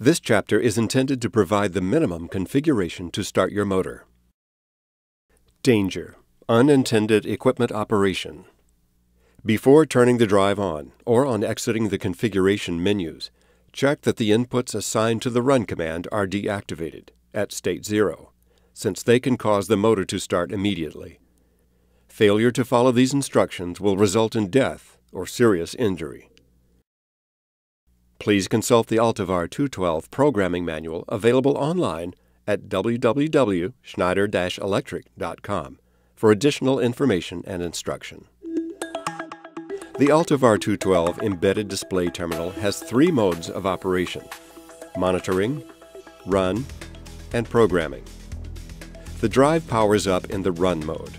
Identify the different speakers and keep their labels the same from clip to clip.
Speaker 1: This chapter is intended to provide the minimum configuration to start your motor. Danger Unintended equipment operation. Before turning the drive on or on exiting the configuration menus, check that the inputs assigned to the run command are deactivated at state 0, since they can cause the motor to start immediately. Failure to follow these instructions will result in death or serious injury. Please consult the Altivar 212 programming manual available online at www.schneider-electric.com for additional information and instruction. The Altivar 212 embedded display terminal has three modes of operation monitoring, run, and programming. The drive powers up in the run mode.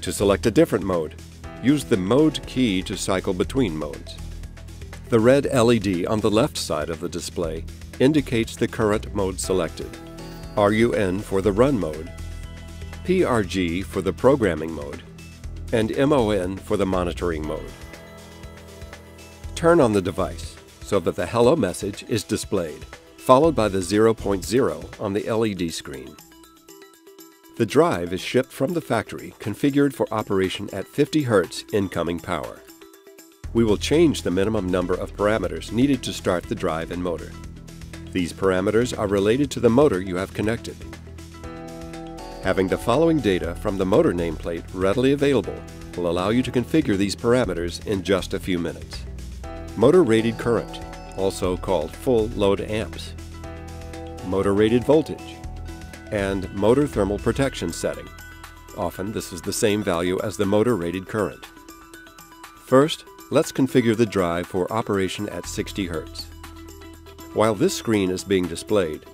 Speaker 1: To select a different mode, use the Mode key to cycle between modes. The red LED on the left side of the display indicates the current mode selected. RUN for the run mode PRG for the programming mode, and MON for the monitoring mode. Turn on the device so that the Hello message is displayed, followed by the 0.0 on the LED screen. The drive is shipped from the factory configured for operation at 50 Hz incoming power. We will change the minimum number of parameters needed to start the drive and motor. These parameters are related to the motor you have connected. Having the following data from the motor nameplate readily available will allow you to configure these parameters in just a few minutes. Motor rated current, also called full load amps, motor rated voltage, and motor thermal protection setting. Often this is the same value as the motor rated current. First, let's configure the drive for operation at 60 Hz. While this screen is being displayed,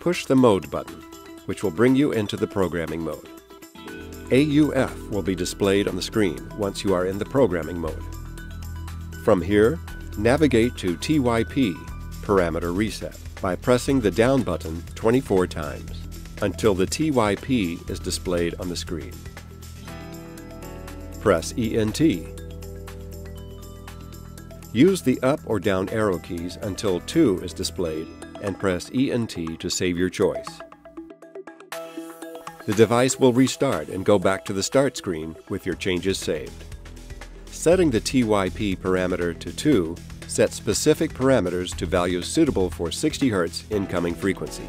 Speaker 1: push the Mode button which will bring you into the programming mode. AUF will be displayed on the screen once you are in the programming mode. From here, navigate to TYP, Parameter Reset, by pressing the down button 24 times until the TYP is displayed on the screen. Press ENT. Use the up or down arrow keys until 2 is displayed and press ENT to save your choice. The device will restart and go back to the start screen with your changes saved. Setting the TYP parameter to 2 sets specific parameters to values suitable for 60 Hz incoming frequency.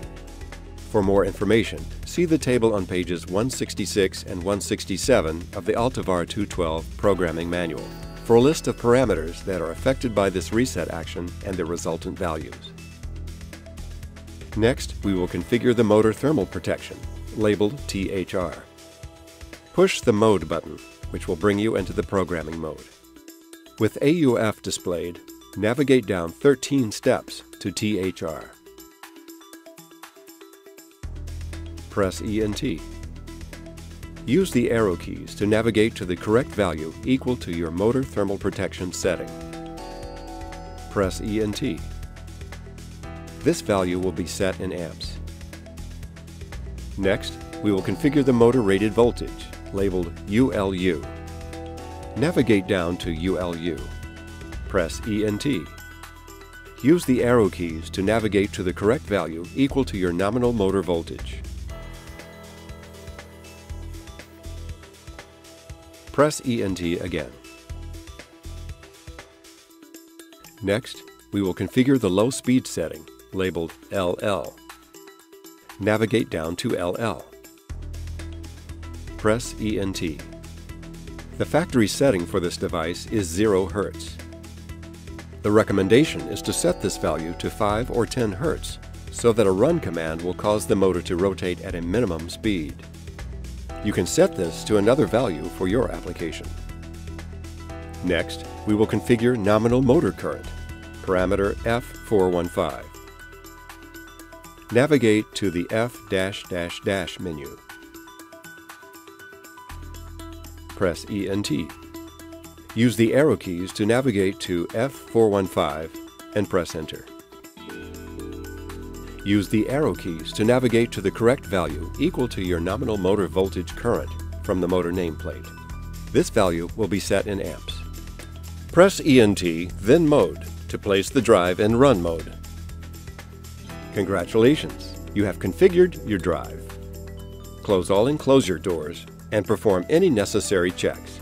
Speaker 1: For more information, see the table on pages 166 and 167 of the Altivar 212 Programming Manual for a list of parameters that are affected by this reset action and their resultant values. Next, we will configure the motor thermal protection labeled THR. Push the Mode button, which will bring you into the programming mode. With AUF displayed, navigate down 13 steps to THR. Press ENT. Use the arrow keys to navigate to the correct value equal to your motor thermal protection setting. Press ENT. This value will be set in amps. Next, we will configure the motor rated voltage, labeled ULU. Navigate down to ULU. Press ENT. Use the arrow keys to navigate to the correct value equal to your nominal motor voltage. Press ENT again. Next, we will configure the low speed setting, labeled LL. Navigate down to LL. Press ENT. The factory setting for this device is 0 Hz. The recommendation is to set this value to 5 or 10 Hz so that a run command will cause the motor to rotate at a minimum speed. You can set this to another value for your application. Next, we will configure nominal motor current, parameter F415. Navigate to the F-dash-dash-dash menu. Press ENT. Use the arrow keys to navigate to F415 and press Enter. Use the arrow keys to navigate to the correct value equal to your nominal motor voltage current from the motor nameplate. This value will be set in amps. Press ENT, then Mode to place the drive in run mode. Congratulations! You have configured your drive. Close all enclosure doors and perform any necessary checks.